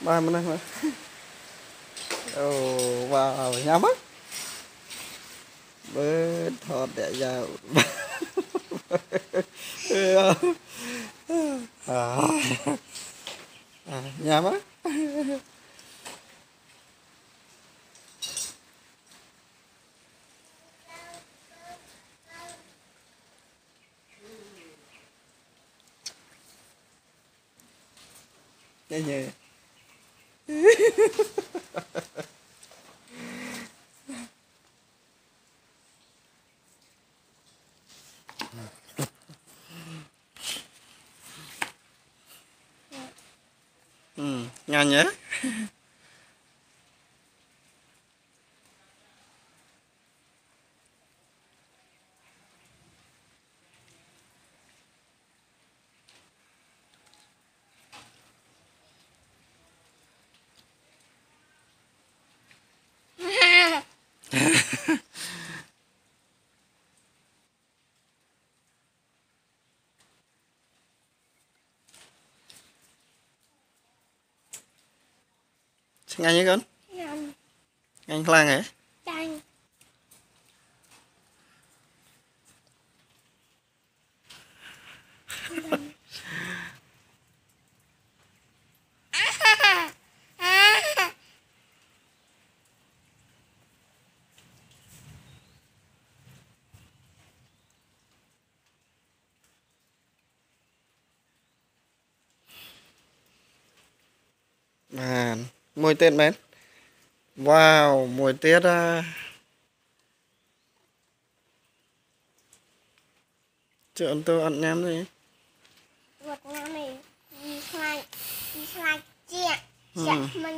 ba mình đây. Ồ wow nhắm á bớt thọt để ra à, à, nhắm á ừ, ngon nhé ngon nhé con. Ngon ngon khlang hả បានមួយទៀតមែនវ៉ាវមួយទៀតអាជើអន្ទោអត់ញ៉ាំទេវត្តញ៉ាំទេវាខ្លាចវាខ្លាចជាជាមិន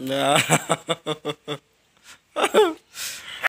No.